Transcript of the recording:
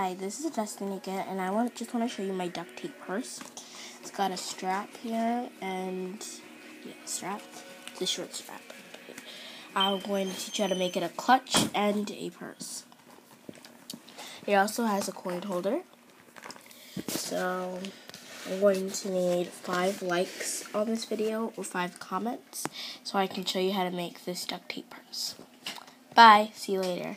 Hi, this is Destiny again, and I want just want to show you my duct tape purse. It's got a strap here, and yeah, strap. It's a short strap. I'm going to teach you how to make it a clutch and a purse. It also has a coin holder. So I'm going to need five likes on this video or five comments so I can show you how to make this duct tape purse. Bye. See you later.